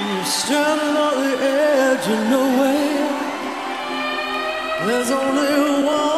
You're standing on the edge of nowhere. There's only one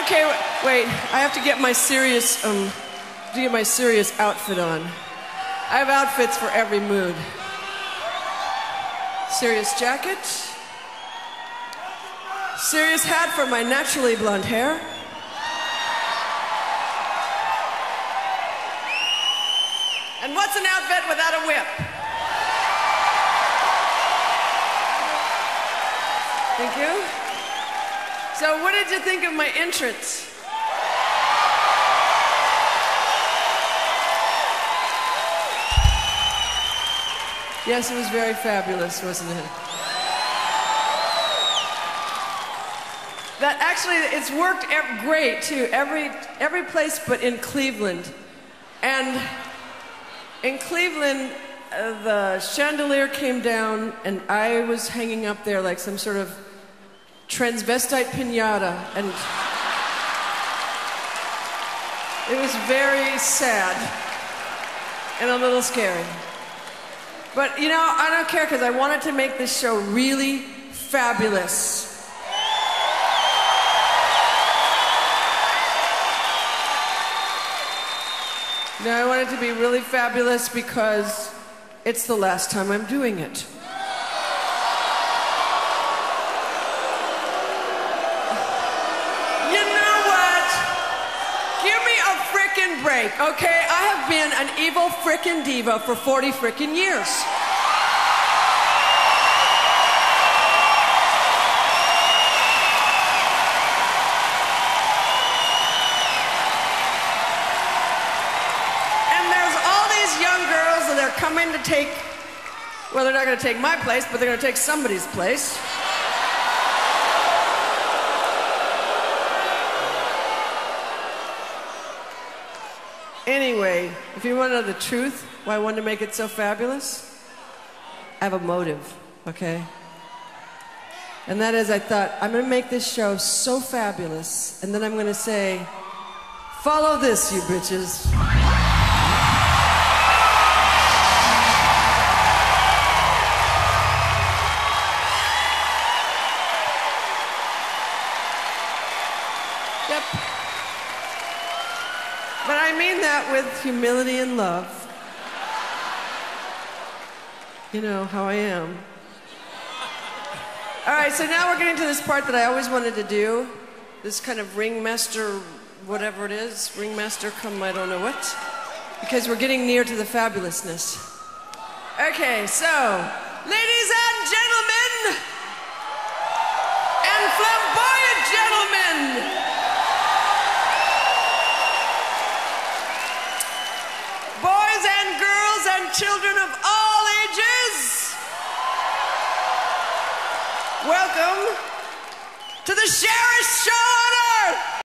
Okay, wait. I have to get my serious um get my serious outfit on. I have outfits for every mood. Serious jacket. Serious hat for my naturally blonde hair. And what's an outfit without a whip? Thank you. So, what did you think of my entrance? Yes, it was very fabulous, wasn't it? That actually, it's worked great too. Every every place, but in Cleveland, and in Cleveland, uh, the chandelier came down, and I was hanging up there like some sort of transvestite pinata, and it was very sad and a little scary. But you know, I don't care because I wanted to make this show really fabulous. No, I want it to be really fabulous because it's the last time I'm doing it. You know what? Okay? I have been an evil frickin' diva for 40 frickin' years. And there's all these young girls that are coming to take, well, they're not gonna take my place, but they're gonna take somebody's place. Anyway, if you want to know the truth, why I wanted to make it so fabulous, I have a motive, okay? And that is, I thought, I'm gonna make this show so fabulous, and then I'm gonna say, follow this, you bitches. Mean that with humility and love. You know how I am. All right, so now we're getting to this part that I always wanted to do. This kind of ringmaster, whatever it is, ringmaster come I don't know what. Because we're getting near to the fabulousness. Okay, so, ladies and gentlemen, and flamboyant gentlemen, boys and girls and children of all ages, welcome to the Sheriff Show!